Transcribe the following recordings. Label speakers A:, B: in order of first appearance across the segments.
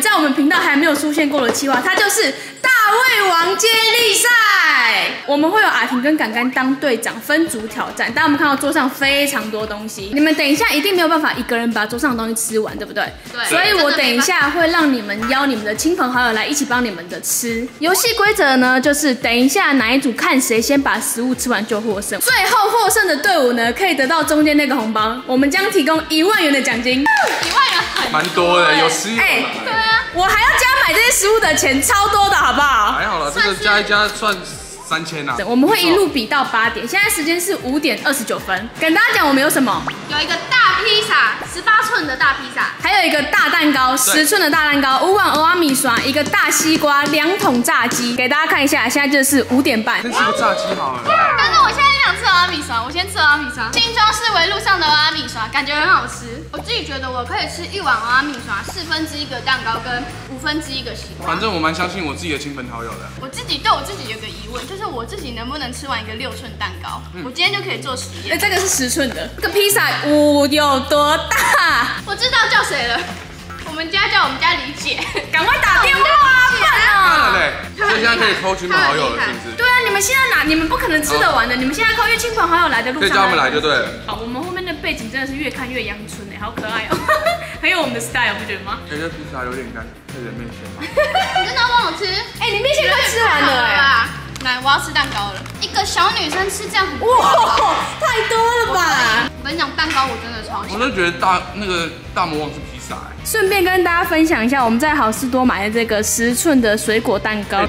A: 在我们频道还没有出现过的企划，它就是大胃王接力赛。我们会有阿婷跟敢敢当队长，分组挑战。大家有没有看到桌上非常多东西？你们等一下一定没有办法一个人把桌上的东西吃完，对不对？
B: 对
A: 所以我等一下会让你们邀你们的亲朋好友来一起帮你们的吃。游戏规则呢，就是等一下哪一组看谁先把食物吃完就获胜。最后获胜的队伍呢，可以得到中间那个红包，我们将提供一万元的奖金。
B: 一万元很
C: 蛮多的，
B: 欸
C: 有吃有
A: 哎
C: 买。
B: 对啊，
A: 我还要加买这些食物的钱，超多的好不好？
C: 还好了，这个加一加算三千啊。
A: 我们会一路比到八点，现在时间是五点二十九分。跟大家讲，我们有什么？
B: 有一个大披萨，十八寸的大披萨，
A: 还有一个大蛋糕，十寸的大蛋糕，五碗欧阿米刷，一个大西瓜，两桶炸鸡，给大家看一下。现在就是五点半
C: 先。吃个炸鸡好了。
B: 但是我现在想吃阿米刷，我先吃阿米刷。新庄市围路上的阿米刷，感觉很好吃。我自己觉得我可以吃一碗阿米刷，四分之一个蛋糕跟五分之一个西瓜。
C: 反正我蛮相信我自己的亲朋好友的。
B: 我自己对我自己有个疑问，就是我自己能不能吃完一个六寸蛋糕？我今天就可以做实
A: 哎，
B: 验。
A: 这个是十寸的，这个披萨五有多大？
B: 我知道叫谁了，我们家叫我们家李姐。
A: 赶快打电话，笨哦！
C: 当然嘞，所以现在可以抽亲朋好友了，是不是？
A: 对啊，你们现在哪？你们不可能吃得完的。你们现在靠约亲朋好友来的路上，
C: 可以叫他们来就对了。
A: 好，我们后面的背景真的是越看越阳春哎，好可爱哦，很有我们的 style，不觉得吗？
C: 感觉披萨有点干，配人面前吗。
B: 你真的要帮我吃？
A: 哎，你面前快吃完了哎。
B: 啊！来，我要吃蛋糕了。一个小女生吃这样很。
A: 哇，太多了吧！
B: 我跟你讲，蛋糕我真的超喜欢。
C: 我都觉得大那个大魔王是披萨哎。
A: 顺便跟大家分享一下，我们在好事多买的这个十寸的水果蛋糕，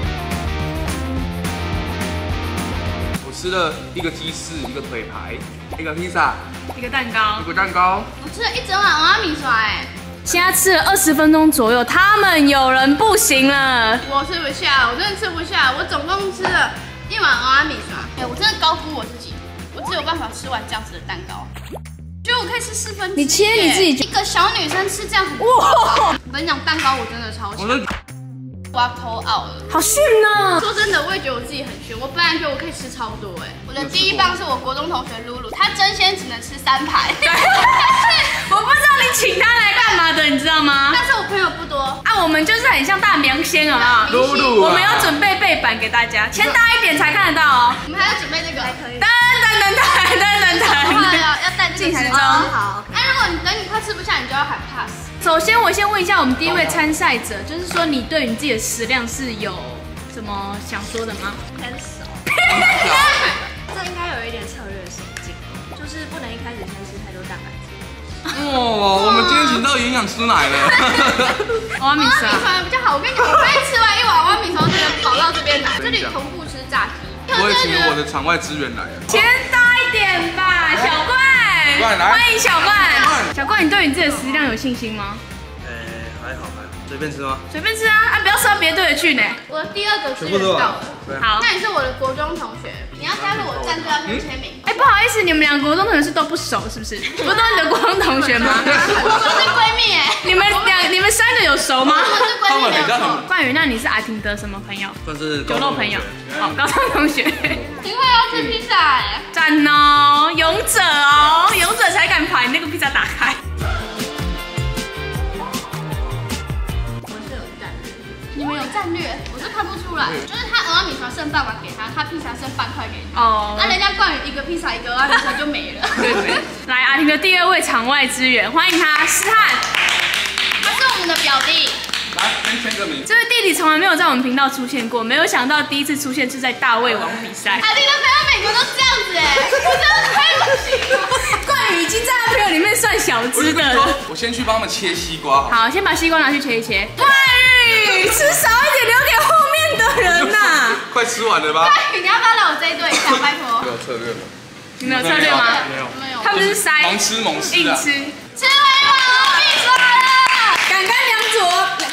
C: 我吃了一个鸡翅，一个腿排，一个披萨，
A: 一个蛋糕
C: 一。个蛋糕。
B: 我吃了一整碗阿米刷，哎，
A: 现在吃了二十分钟左右，他们有人不行了。
B: 我吃不下，我真的吃不下。我总共吃了一碗阿米刷，哎，我真的高估我自己，我只有办法吃完这样子的蛋糕。觉得我可以吃四分之一
A: 你切你自己
B: 一个小女生吃这样子。
A: 哇，
B: 我跟你讲，蛋糕我真的超喜欢，
C: 我都
B: 我要抠 out 了。
A: 好逊哦！
B: 说真的，我也觉得我自己很炫。我本来觉得我可以吃超多哎、我的第一棒是我国中同学露露，她真鲜只能吃三排，
A: 我不知道你请他来干嘛的，你知道吗？
B: 但是我朋友不多。
A: 啊，我们就是很像大明星，好不好？
C: 露露啊
A: 我们要准备背板给大家，签大一点才看得到哦。
B: 我们还要准备这个，还可以。
A: 噔噔噔噔噔噔噔。
B: 话要要带这个
A: 进行中
B: 好。哎、如果你等你快吃不下，你就要喊 pass。
A: 首先，我先问一下我们第一位参赛者，就是说你对你自己的食量是有什么想说的吗？
D: 很 少，这应该有一点策略神经，就是不能一开始先吃太多蛋白质。
C: 哇，我们今天请到营养师来了。
A: 欧米
B: 阿米
A: 莎，
B: 刷比较好，我跟你讲，我可以吃完一碗阿米刷，这个跑到这边来，这里同步吃炸鸡。
C: 我也请我的场外支援来了。
A: 签大一点吧，小冠。
C: 冠来
A: 欢迎小冠
C: 冠。
A: 小冠，你对你自己的食量有信心吗？
E: 呃，还好还好，随便吃吗？
A: 随便吃啊，啊，不要吃到别队的去呢。
B: 我的第二个支
E: 全部都
B: 到了。
A: 好。
B: 那你是我的国中同学，你要加入我战队要先签名。
A: 哎、不好意思，你们两个国中同学是都不熟，是不是？不都是你的国中同学吗？
B: 我们是闺蜜哎，
A: 你们两、你们三个有熟吗？
B: 我们是闺蜜没有错。
A: 冠宇，那你是阿婷的什么朋友？
E: 算是
A: 酒肉朋友。好，高中同学。
B: 你会要吃披萨哎？
A: 赞哦，勇者哦，勇者才
B: 剩半碗给他，他披萨剩半块给你。
A: 哦
B: 那人家冠宇一个披萨一个俄阿米刷就没了。
A: 对对。来，阿婷的第二位场外支援，欢迎他，思翰。
B: 他是我们的表弟，
C: 来，先签个名。
A: 这位弟弟从来没有在我们频道出现过，没有想到第一次出现是在大胃王比赛。
B: 阿弟的朋友每个都是这样子哎，我真的太不行了。
A: 冠宇已经在他朋友里面算小
C: 我
A: 只的了。
C: 我先去帮他们切西瓜。
A: 好，先把西瓜拿去切一切。冠宇，吃少一点，留给后面的人呐、
C: 快吃完了吧？
B: 你要不要来我这一队一下？拜托。
C: 有策略吗？
A: 你们有策略吗？
C: 没有
B: 没有。
A: 他们就是塞
C: 狂吃猛吃啊！
A: 硬吃。
B: 吃完一碗俄阿米刷了。
A: 敢干两组，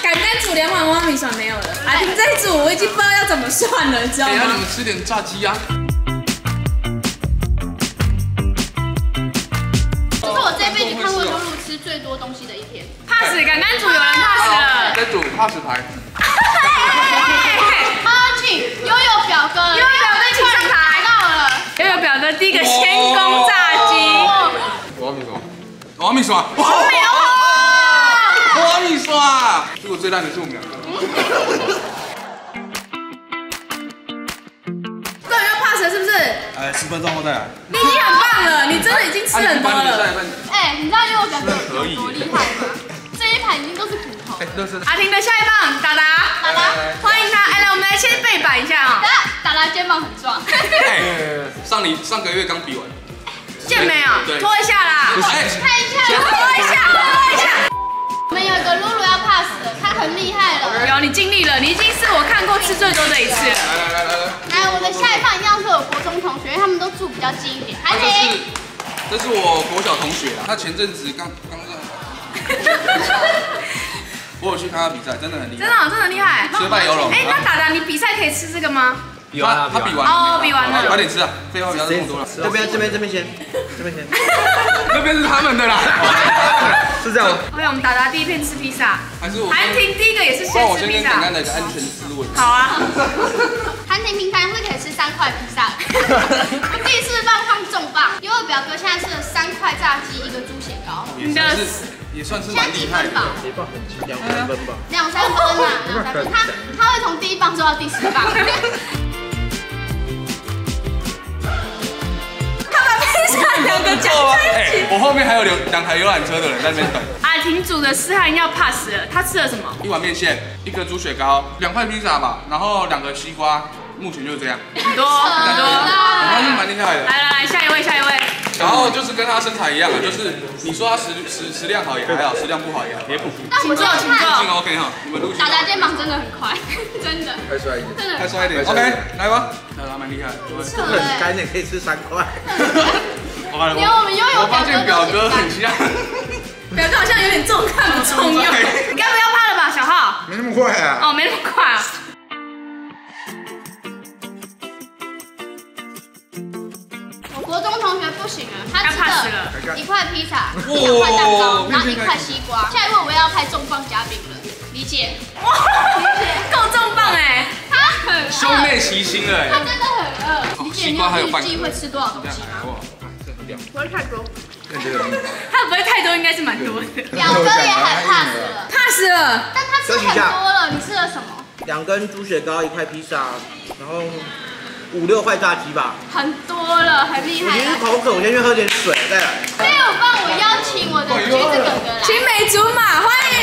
A: 敢干煮两碗挖米爽没有了。阿婷这一组我已经不知道要怎么算了，你知道
C: 哎，让你
A: 吗
C: 们？吃点炸鸡啊！
B: 这是我这辈子看过露露吃最多东西的一天。
A: pass，敢干组有人 pass 了。
C: 再煮 pass 牌。
B: 悠悠表哥，悠
A: 悠悠表哥请上台
B: 到了。
A: 悠悠表哥第一个先攻炸鸡，
C: 我要米什么？我要米什么？哇！我要米米刷，结 果最烂的是我们两个。
A: 根本就 pass 了是不是？
E: 哎，十分钟后再来。
A: 你已经很棒了，你真的已经吃很多了。阿婷的下一棒，达达，
B: 达达
A: 欢迎他。哎，来，我们来先背板一下啊、
B: 达达肩膀很壮。
C: 哎，上你上个月刚比完。
A: 见没有？
C: 对
A: 拖一下啦，
C: 哎，
B: 看一下，
A: 拖一下，拖一下。
B: 我们有一个露露要 pass 了，她很厉害了。
A: 有，你尽力了，你已经是我看过吃最多的一次了。
C: 来来来来来，
B: 来，我的下一棒一样是我国中同学，因为他们都住比较近一点。
C: 他这
B: 还停
C: 是。这是我国小同学啦，他前阵子刚刚。我有去看他比赛，真的很厉害。
A: 真的哦、真的厉害。
C: 舌败有龙。
A: 哎，那达达，你比赛可以吃这个吗？
C: 比完他比完
A: 哦比完了
C: 快点吃啊！废话不要这么多了。
E: 这边这边这边先，这边先，
C: 那边是他们的啦。
E: 是这样吗
A: ？OK，我们达达第一片吃披萨，
C: 还是我
A: 韩婷第一个也是先吃披
C: 我先跟简单
A: 萨。
C: 的一个安全思维。
A: 好啊，
B: 韩婷平常是可以吃三块披萨的，我第四棒放重磅，因为我表哥现在吃了三块炸鸡，一个猪血糕，
C: 也算是也算是蛮厉害的。
B: 几分饱？
E: 两三分吧。
B: 两三分啊，两三分。他他会从第一棒做到第十棒。
A: 他把披萨两个讲在一
C: 我后面还有两两台游览车的人在那边等。
A: 阿婷煮的思涵要 pass 了，他吃了什么？
C: 一碗面线，一个猪血糕，两块披萨吧，然后两个西瓜，目前就是这样。
A: 很多很多。
C: 我发现蛮厉害的。
A: 来来来，下一位，下一位。
C: 然后就是跟他身材一样啊，就是你说他食食食量好也还好，食量不好也也不服。
B: 但我
A: 请坐请坐
C: OK 哈，你们录取。
B: 打打肩膀真的很快，真的
E: 再帅一点。
B: 真的很
C: 再帅一点，OK，来吧。来，他蛮厉害的。
B: 扯
E: 很
B: 哎。
E: 干的，可以吃三块。
C: 我
B: 连我们拥有
C: 我发现表哥很像。
A: 表哥好像有点重看不重用，你该不要怕了吧，小浩？
E: 没那么快啊。
A: 哦，没那么快啊。
B: 国中同学不行了，他吃
A: 了
B: 了一块披萨，两块蛋糕，然后一块西瓜。下一位我要派重磅嘉宾了，理解？
A: 哇，够重磅哎！
B: 他很饿，
C: 兄妹齐心了
B: 他
C: 哎。
B: 真的很饿。理解你
C: 有
B: 预计会吃多少东西吗？
C: 哇，这很屌。
B: 不会太多。
A: 他不会太多，应该是蛮多的。
B: 表哥也很 pass 了
A: ，pass 了，
B: 但他吃很多了。你吃了什么？
E: 两根猪血糕，一块披萨，然后五六块炸鸡吧。
B: 很多了，很厉害
E: 我今天
B: 了。
E: 口渴，我先去喝点水，再来。
B: 第五棒我邀请我的橘子哥哥来，
A: 青梅竹马，欢迎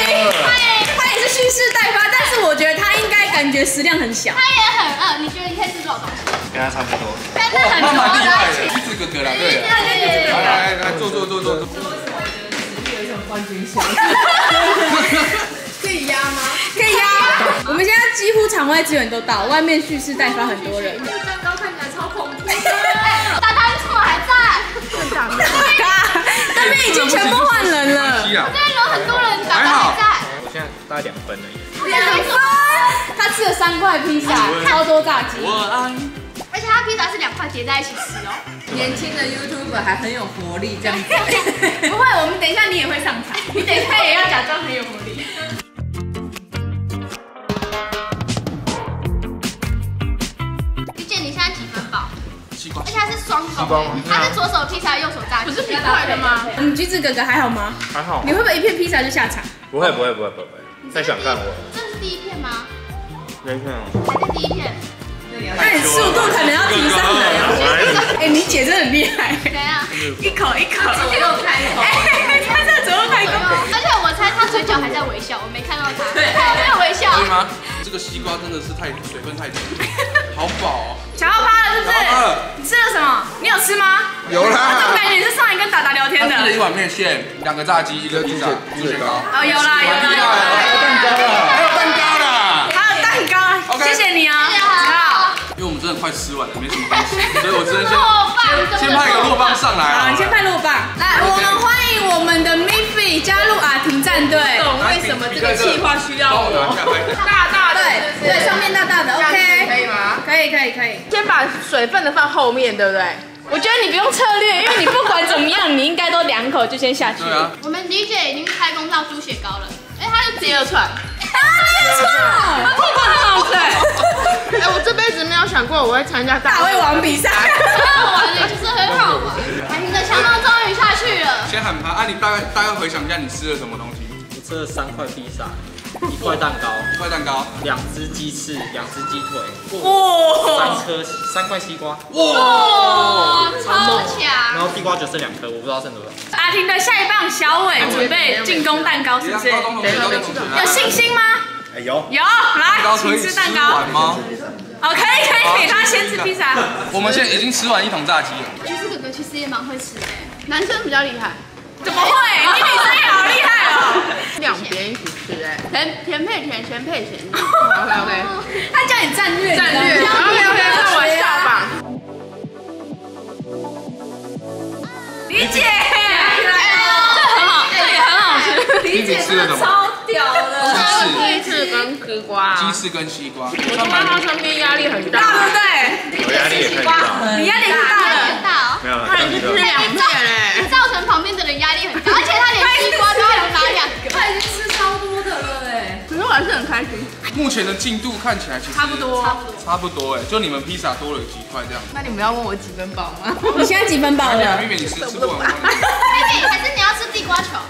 A: 欢迎。他也是蓄势待发，但是我觉得他应该感觉食量很小。
B: 他也很饿。你觉得你可以吃多少东西？
E: 跟他差不多。
B: 真的很多
C: 他蛮厉害橘子哥哥啦，对了。
B: 对对对
C: 来来来，坐坐坐坐坐。
A: 可以压吗？可以压。我们现在几乎场外资源都到，外面蓄势待发很多人。
B: 蛋糕看起来超恐怖的。大家怎么还在？
A: 那边已经全部换人了。
C: 七啊，
B: 这边有很多人，大家还在。
E: 我现在大概两分了已。
A: 两分。他吃了三块披萨，超多炸鸡。
B: 而且他披萨是两块叠在一起吃哦。
F: 年轻的 YouTuber 还很有活力，这样子。
A: 不会，我们等一下你也会上场，你等一下也要假装很有活力。
B: 且他是左手披萨，右手炸鸡。
A: 不是披萨的吗？我们橘子哥哥还好吗？
E: 还好
A: 你会不会一片披萨就下场？
E: 不会不会不会不会。太想看我。
B: 这是第一片吗？
E: 没看哦。
B: 还是第一片？
A: 那你速度可能要提上来哦。哎，你姐真的很厉害，
B: 怎样？
A: 一口一口左右开口，
B: 而且我猜他嘴角还在微笑，我没看到他，他没有微笑
C: 可。以吗？这个西瓜真的是太水分太足，好饱哦。
A: 想要趴了是不是？你吃了什么？你有吃吗？
E: 有
A: 我怎么。感觉你是上来跟达达聊天的？
C: 他吃了一碗面线，两个炸鸡，一个披萨，猪血糕。
A: 哦，有啦有啦有啦，
C: 蛋糕了，还有蛋糕啦。
A: 还有蛋糕
C: ，OK
A: 谢谢你啊，
B: 谢谢
A: 子浩。
C: 因为我们真的快吃完了，没什么东西，所以我只能先先派一个落棒上来
A: 好，
C: 啊
A: 你。先派落棒。来，我们欢迎我们的 Miffy 加入阿婷战队。
F: 懂为什么这个计划需要
C: 我？
F: 大大的，
A: 对对，上面大大的
F: ，OK，可以吗？
A: 可以可以可以。
F: 先把水分的放后面，对不对？
A: 我觉得你不用策略，因为你不管怎么样，你应该都两口就先下去。
C: 对啊，
B: 我们李姐已经开工到猪血糕了，哎，他是
F: 第二串，
A: 啊，没错，
F: 这个很好吃。哎，我这辈子没有想过我会参加
A: 大胃王比赛。
B: 很好玩的，就是很好玩。海婷的强盗终于下去了，
C: 先喊他啊！你大概大概回想一下，你吃了什么东西？
E: 我吃了三块披萨，一块蛋糕，
C: 一块蛋糕，
E: 两只鸡翅，两只鸡腿，
A: 哇，
E: 三颗三块西瓜，
C: 哇！
B: 超强然！
E: 后地瓜球剩两颗，我不知道剩多少。
A: 阿婷的下一棒小伟准备进攻蛋糕，是不是？有信心吗？
E: 哎有，
A: 有，来，请吃蛋糕。哦，可以可以，他先吃披萨。
C: 我们现在已经吃完一桶炸鸡了。
B: 橘子哥哥其实也蛮会吃的，男生比较厉害，
A: 怎么会？你女生也好厉害哦！
F: 两边一起吃哎。
B: 甜甜配甜，甜配咸。
F: OK OK，
A: 他教你战略，
F: 战略。OK OK，开玩笑吧。
A: 理解。这很好，这也很好吃。
C: 理解吃了什么？
A: 超屌的，
F: 鸡翅跟西瓜，
C: 鸡翅跟西瓜，
F: 我坐在他身边压力很大，
A: 大对不对？
E: 我压力也很大，
A: 你压力很大的。
B: 大哦，
E: 没有了，
F: 他已经吃两片嘞。
B: 造成旁边的人压力很大，而且他连西瓜都要拿两个。
A: 他已经吃超多的了哎。
F: 可是我还是很开心。
C: 目前的进度看起来其实
A: 差不多，
B: 差不多。
C: 差不多哎，就你们披萨多了几块这样。
F: 那你们要问我几分饱吗？
A: 你现在几分饱
C: 妹
A: 了？
C: 妹，你吃吃不完吗？
B: 妹妹，还是你要吃地瓜球？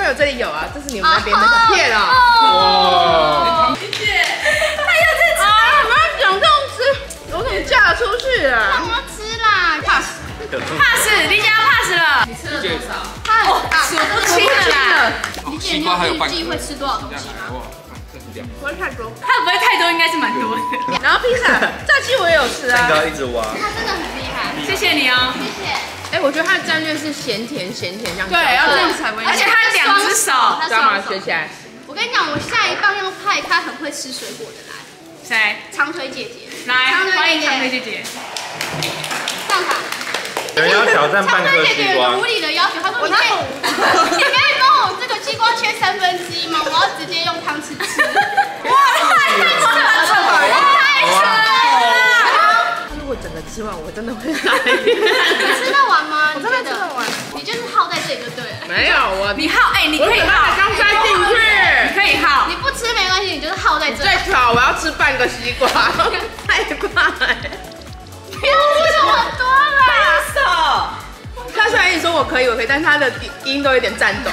F: 因为有这里有啊，这是你们那边那个片啊。
C: 哇！
F: 啊，不要讲这种吃，我怎么嫁出去啊？
B: 让我吃啦，pass。
A: pass，李姐要 pass 了，
C: 理解。
A: 数不清了啦。
C: 哦
B: 理解你预计会吃多少东西吗？
F: 不会太多。
A: 他 不会太多，应该是蛮多的。
F: 然后披萨、炸鸡我也有吃啊。
E: 蛋糕一直挖，
B: 他真的很厉害，
A: 谢谢你哦。
B: 谢谢。
F: 哎，我觉得他的战略是咸甜咸甜这样。
A: 对，要这样才会。而且他两只手，
B: 他
F: 知道吗？学起来。
B: 我跟你讲，我下一棒要派他很会吃水果的来，
A: 谁？
B: 长腿姐姐。
A: 来，
B: 长腿
A: 欢迎长腿
B: 姐
A: 姐姐。
B: 上场。
E: 有人要挑战半颗
B: 长腿姐姐
E: 西瓜
B: 有无，理的要求，她说你可以，你可以帮我这个西瓜切三分之一吗？我要直接用汤匙吃。
A: 哇，太扯了，太扯了！
F: 整个吃完，我真的会来。
B: 你吃得完吗？
F: 我真的吃得完。
B: 你就是耗在这里就对了。
F: 没有我，
A: 你耗，哎，你可以
F: 我
A: 耗，
F: 把刚塞进
A: 你
F: 去。
A: 可以耗
B: 你。不吃没关系，你就是耗在这里。
F: 最少我要吃半个西瓜，太快。
B: 不要吃这么多啦。
A: 手。
F: 他虽然一直说我可以，我可以，但是他的音都有点颤抖。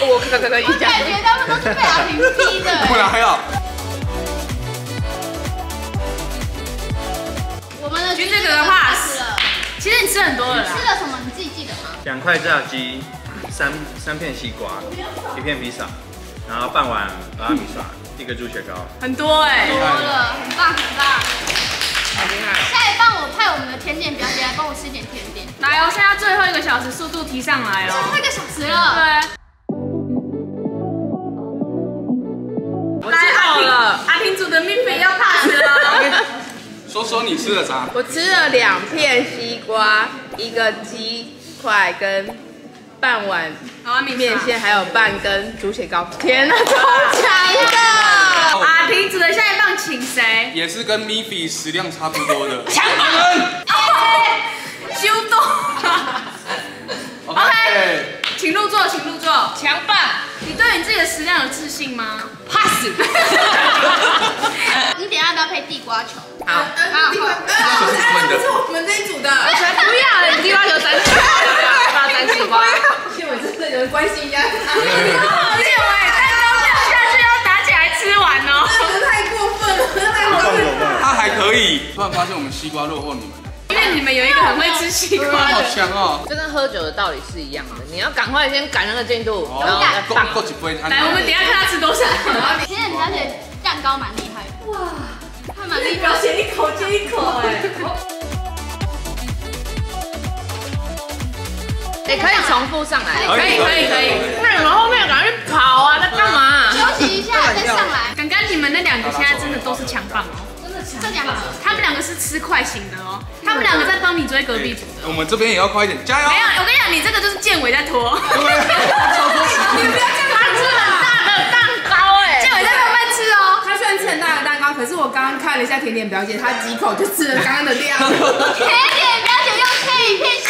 F: 我可可可一讲。
B: 我感觉他们都是被阿平逼的。
C: 不然还要。
B: 我们的
A: 橘子哥哥 pass，其实你吃很多了啦。
B: 吃了什么？你自己记得吗？
E: 两块炸鸡，三三片西瓜，一片披萨，然后半碗拉米刷，一个猪血糕。
A: 很多哎、
B: 多了，很棒很棒。
F: 好厉害！
B: 下一棒我派我们的甜点表姐来帮我吃点甜点。
A: 来哦，现在最后一个小时，速度提上来
B: 最后
A: 哦。
B: 一个小时了，
A: 对，
C: 说说你吃了啥？
F: 我吃了两片西瓜，一个鸡块跟半碗
A: 米
F: 面线，还有半根猪血糕。天哪，超强的！
A: 阿平煮的下一棒请谁？
C: 也是跟 Miffy 食量差不多的。
A: 强
C: 发现我们西瓜落后你们，
A: 因为你们有一个很会吃西瓜
C: 好
A: 的。
C: 强哦！
F: 这跟喝酒的道理是一样的，你要赶快先赶那个进度，
C: 哦
F: 然后再
C: 够
F: 放。
C: 够几杯？
A: 来，我们等一下看他吃多少。
B: 甜点表姐蛋糕蛮厉害的。哇，他蛮厉害的。
A: 一口接一口哎。
F: 哎，可以重复上来。
A: 可以可以可以。
F: 那你们后面赶快去跑啊，在干嘛？
B: 休息一下再上来。
A: 刚刚你们那两个现在真的都是强棒哦，
B: 这两个
A: 他们两个是吃快型的哦，他们两个在帮你追隔壁组的。
C: 我们这边也要快一点，加油！
A: 没有，我跟你讲，你这个就是建伟在拖，你不要这样子吃很大的蛋
F: 糕哎
A: 建伟在慢慢吃哦。
G: 他虽然吃很大的蛋糕，可是我刚刚看了一下甜点表姐，她几口就吃了刚刚的量。
B: 甜点表姐又切一片。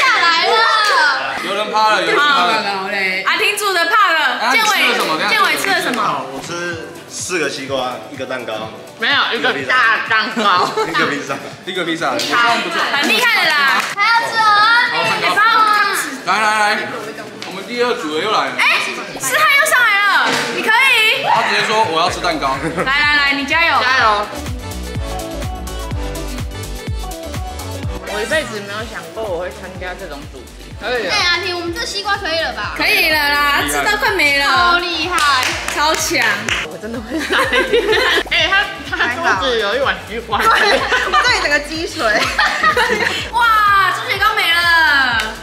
C: 有人趴了，有人趴了。
G: 嘞，
A: 阿婷煮的怕了，
C: 啊你
A: 建伟
C: 吃了什么
A: 建伟吃了什么？
H: 好，我吃四个西瓜，一个蛋糕，
F: 没有一个大蛋糕。
H: 一个披萨。
C: 一个披萨。
A: 很厉害的啦。
B: 还要吃哦，
C: 好，蛋糕。
A: 给帮我。
C: 来来来，我们第二组的又来了。
A: 哎，思。翰又上来了，你可以，
C: 他直接说我要吃蛋糕，
A: 来来来，你加油，
F: 加油！我一辈子没有想过我会参加这种主题，可以
B: 哎，阿婷，我们这西瓜可以了吧？
A: 可以了啦，吃到快没了
B: 超
A: 了，
B: 厉害！
A: 超强，
F: 我真的会来。哎，他他桌子有一碗西瓜，
G: 我这里整个积水。
A: 哇，猪血糕没了。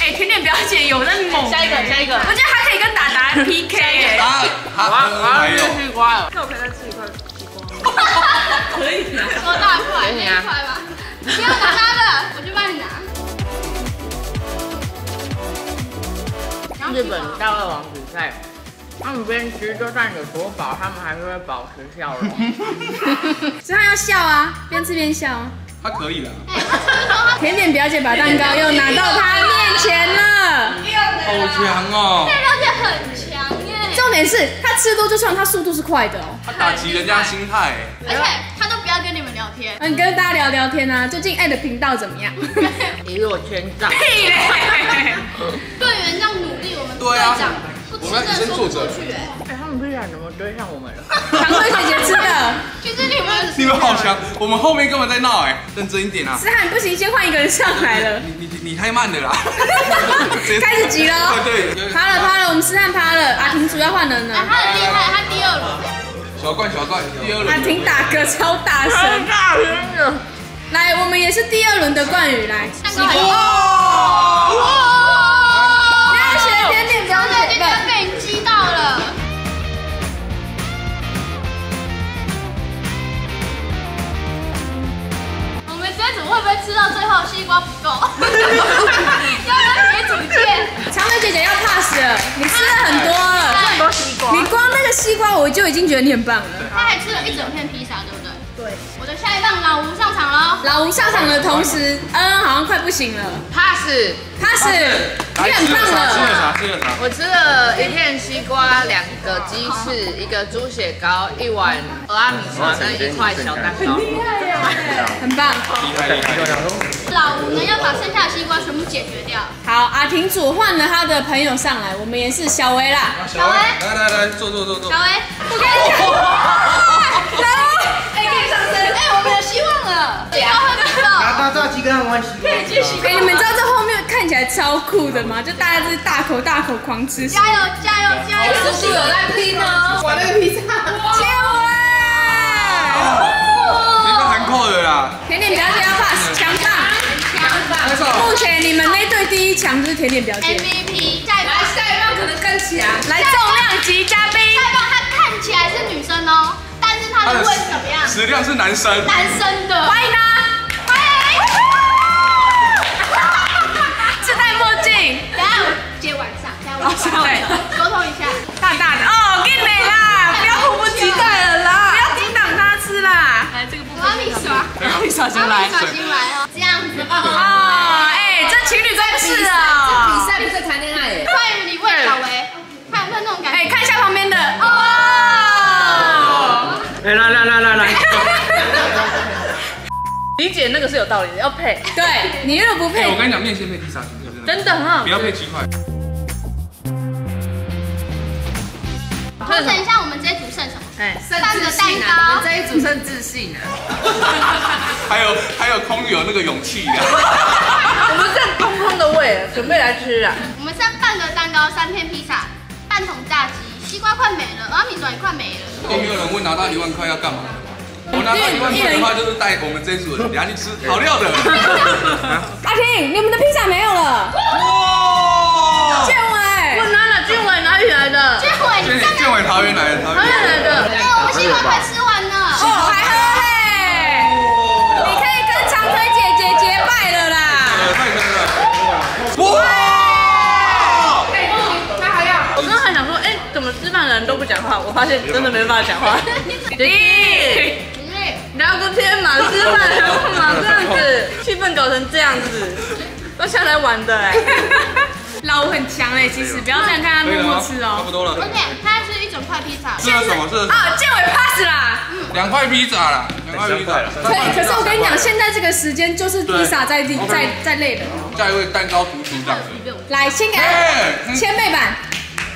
A: 哎，甜点表姐有在猛，
F: 下一个下一个
A: 我觉得还可以跟达达 PK 哎。
C: 他他
F: 我要我
C: 还有
F: 西瓜了。
G: 那我可以再吃一块西瓜。
A: 可以的。
B: 多大块？那
F: 给你啊
B: 一块吧。不要拿他的，
F: 日本大胃王比赛，他们边吃就算有多饱，他们还是会保持笑容。
A: 所以他要笑啊，边吃边笑啊。
C: 他可以的，
A: 甜点表姐把蛋糕又拿到他面前了。
C: 好强哦！
B: 代表姐很强耶，
A: 重点是他吃多就算，他速度是快的哦。
C: 他打击人家心态，
B: 而且天。
A: 嗯，跟大家聊聊天啊，最近爱的频道怎么样？
F: 一落千丈。
A: 屁嘞！
B: 队员这样努力，我们队
C: 对啊
B: 长不吃
C: 我们要以
B: 真说不
C: 身作则
B: 过去哎。
F: 哎，他们居然怎么追上我们了？
A: 长腿姐姐吃的。
B: 其实你们
C: 你们好强，我们后面根本在闹哎，认真一点啊！
A: 思翰不行，先换一个人上来了。
C: 你你你太慢了啦！
A: 开始急了哦
C: 对对，
A: 趴了趴了，我们思翰趴了，阿婷主要换人
B: 哎，
A: 了。
B: 他很厉害，他第二轮。
C: 小冠小冠，第二轮。
A: 阿婷打嗝超大声。
F: 大声的！
A: 来，我们也是第二轮的冠宇来。
B: 蛋糕很
C: 哇！
B: 哇！
A: 你要学甜点表
B: 真的今
A: 姐
B: 天被你击到了。我们这组会不会吃到最后西瓜不够？要不要别组件？
A: 长腿姐姐要 pass 了，你吃了很多了。你光那个西瓜我就已经觉得你很棒了。
B: 他还吃了一整片披萨，对不对？对。我的下一棒老吴上。
A: 老吴上场的同时，恩恩好像快不行了
F: pass。
A: ，pass，你很棒了。
C: 吃了啥吃了啥？
F: 我吃了一片西瓜，两个鸡翅，一个猪血糕，一碗俄阿米刷跟一块小蛋糕。
A: 很棒。
C: 厉害厉害！
B: 老吴呢要把剩下的西瓜全部解决掉。
A: 好，阿婷主换了他的朋友上来，我们也是小薇啦。
C: 小薇，来来来，坐坐坐坐
B: 小。薇，
A: 我跟你讲，
B: 希望了，西瓜会不够。
H: 大炸鸡跟他们玩西瓜。
A: 哎，你们知道这后面看起来超酷的吗？就大家就是大口大口狂吃。
B: 加油加油加油！
G: 叔叔有在拼哦，玩那个披萨。
A: 接我啊！
C: 那个韩扣的啦，
A: 甜点表姐要 pass，强棒。
C: 来手。
A: 目前你们那队第一强就是甜点表姐。
B: MVP 下一棒，
G: 下一棒可能更强。
A: 来重量级嘉宾，
B: 下一棒她看起来是女生哦，但是她的怎么样？
C: 食量是男生。
B: 男生的。
A: 欢迎他。
B: 欢迎。
A: 是戴墨镜，
B: 等下我接晚上，等下我接晚
A: 对
B: 上沟通一下。
A: 大大的哦，给美啦，不要迫不及待了啦，不要抵挡他吃啦。来这个部
B: 我要米刷，
A: 分，小心
B: 我要米刷新来哦，这样子。
A: 哦，哎，这情侣真是
G: 比
A: 哦。
G: 赛不是谈恋爱耶。
B: 欢迎你问小维，看有没有那种感觉？
A: 哎，看一下旁边
F: 来来来来来。理解那个是有道理的，要配，
A: 对你如果不
C: 哎，我，跟你讲，面线配披萨真的
F: 真的很好
C: 不。要配鸡块。
B: 我等一下我们这一组剩什么？
F: 哎，
G: 剩
B: 个
G: 自信
B: 蛋糕
G: 啊，你们这一组剩自信啊。
C: 还有还有空有那个勇气的。
F: 我们剩空空的胃，准备来吃啊！
B: 我们剩半个蛋糕，三片披萨，半桶炸鸡，西瓜快没了，阿米爽也快没了。
C: 都没有人问拿到一万块要干嘛。我拿到一万块的话，就是带我们这一组人等下去吃好料的。
A: 阿婷，你们的披萨没有了，
C: 哇！
A: 建伟，
F: 我拿了，俊伟哪里来的？
B: 建伟，你
C: 建伟桃园来的，桃园
F: 来的？
B: 哦，我们西瓜快吃完了。
F: 发现真的没办法讲话。咦，聊个天嘛，吃饭聊嘛，这样子，气氛搞成这样子，都下来玩的哎。
A: 老吴很强哎，其实不要这样看他默默吃哦
C: 差不。多了。
B: 而且它是一整块披萨，
C: 这是什么？这是
A: 啊，建伟 pass 啦。
C: 两块披萨啦，两块披萨。
A: 可以，可是我跟你讲，现在这个时间就是披萨在地在在累的。
C: 下一位蛋糕图图这样子。
A: 来，先给千倍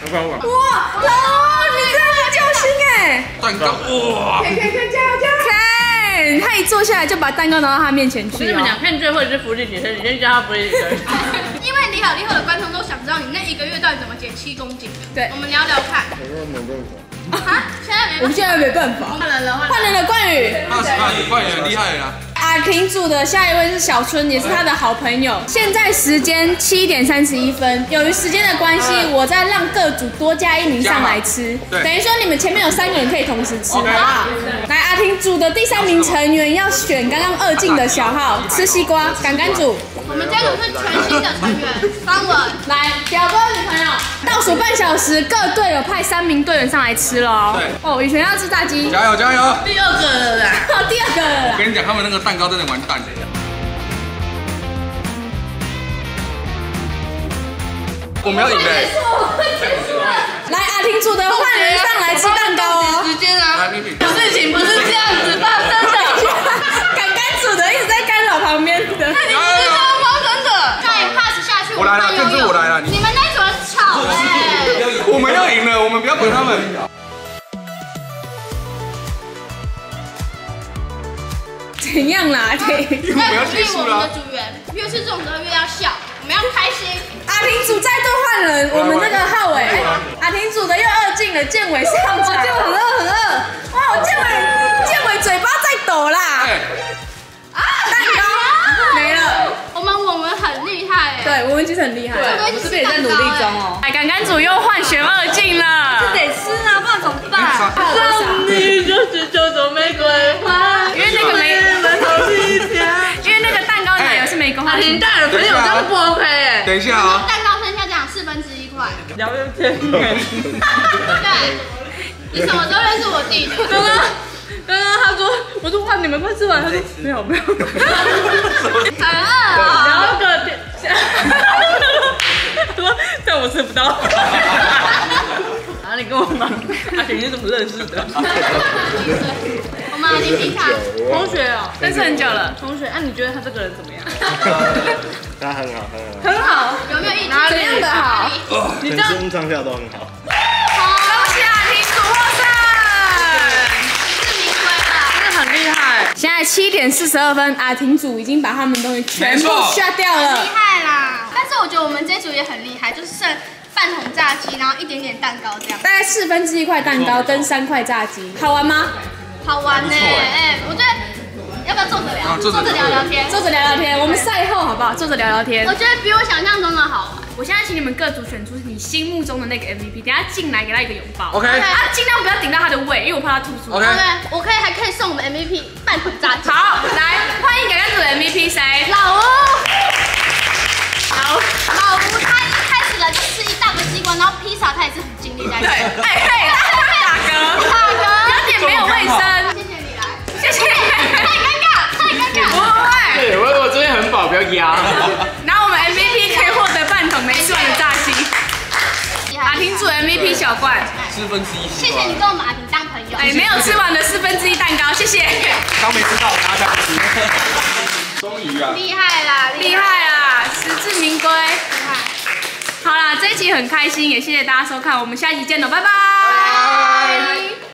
E: 不然我
A: 哇，老吴，你真的很救星哎！
C: 蛋糕哇，
G: 看看看，加油加油！
A: 看，他一坐下来就把蛋糕拿到他面前去
F: 你们俩看最会的是福利女生，你先叫他福利女生。
B: 因为你好你好的观众都想知道你那一个月到底怎么减七公斤的。
A: 对
B: 我们聊聊看。啊，现在没办法。
A: 我们现在没办法，
B: 换人了，换
A: 换人了，冠宇。
C: 八十八，你冠宇很厉害啦。
A: 阿婷组的下一位是小春，也是他的好朋友。现在时间七点三十一分，由于时间的关系，我再让各组多加一名上来吃，等于说你们前面有三个人可以同时吃，好不好？来，阿婷组的第三名成员要选刚刚二进的小号吃西瓜，赶赶组。
B: 我们这组是全新的成员，方文。
A: 来，表哥女朋友，倒数半小时，各队有派三名队员上来吃了哦。
C: 对
A: 哦，雨璇要吃炸鸡，
C: 加油加油！
F: 第二个了啦，
A: 第二个了啦
C: 我。跟你讲，他们那个蛋糕真的完蛋的。我们要赢的。
A: 来，阿婷组的换人上来吃蛋糕哦。
F: 时间啊。事情不是这样子的，
C: 我来了你
B: 你们那一组很吵哎。
C: 我们要赢了，我们不要管他们。
A: 怎样啦？对，
C: 我们要结束了
B: 我们的。组员越是这种时候越要笑，我们要开心。
A: 阿婷组再度换人，我们那个浩伟，哎阿婷组的又二进了，建伟上场，建伟很饿很饿，哇，建伟
B: 很厉害，
A: 对我们
F: 这边也在努力中哦。
A: 哎，杆杆组又换玄二进了，
F: 得吃啊，不然怎么办？
A: 为
F: 送你就是九朵玫瑰花，
A: 因为那个玫
F: 门头一家。
A: 因为那个蛋糕奶油是玫瑰花
F: 阿婷带了朋友这样不 OK 哎，
C: 等一下啊，
B: 蛋糕剩下这样四分之一块。
F: 聊聊天。
B: 对，你什么时候认识我弟的？
F: 刚刚刚刚他说，我说哇你们快吃完，他说没有没有。
B: 很饿
F: 然
B: 哦。
F: 后个店，他说 但我吃不到。然后你跟我妈阿婷是怎么认识的？
B: 我们阿弟平常
F: 同学哦，
A: 认识很久了，
F: 同学，那、你觉得他这个人怎么样？
H: 他很好，很好，
F: 很好，
B: 有没有意见？
F: 哪里
A: 怎样的好？
F: 你这样
H: 全身上下都很好。
A: 恭喜阿婷组获胜。
F: 真的很厉害。
A: 现在七点四十二分，阿婷主已经把他们东西全部下掉了
B: 厉。害我觉得我们这组也很厉害，就是剩半桶炸鸡，然后一点点蛋糕这样，
A: 大概四分之一块蛋糕跟三块炸鸡，好玩吗？
B: 好玩呢。
C: 哎
B: 哎，我觉得要不要坐着聊？
C: 啊坐着
B: 聊聊天。
A: 坐着聊聊天，我们赛后好不好？坐着聊聊天
B: 我。觉得比我想象中的好玩。
A: 我现在请你们各组选出你心目中的那个 MVP，等下进来给他一个拥抱。
C: OK
A: 啊，尽量不要顶到他的胃，因为我怕他吐出来。
C: OK
B: 对，我可以还可以送我们 MVP 半桶炸鸡。
A: 好，来欢迎改干组的 MVP 谁？
B: 老吴，然后披萨他也是很尽力在
A: 对，
B: 吃。
A: 哎嘿，大哥，
B: 大哥，
A: 有点没有卫生，
B: 谢谢你来，
A: 谢谢。
B: 太尴尬，太尴尬
A: 不
B: 尬。
A: 会，
I: 对我我昨天很饱，不要压。
A: 然后我们 MVP 可以获得半桶没吃完的炸鸡。马婷组 MVP 小罐，
C: 四分之一
B: 谢谢你跟我们阿婷当朋友。
A: 哎，没有吃完的四分之一蛋糕，谢谢。
C: 刚没吃到，拿下去吃。终于啊！
B: 厉害啦，
A: 厉害啦，实至名归。好啦，这一期很开心，也谢谢大家收看，我们下一集见喽，拜拜。
B: 害。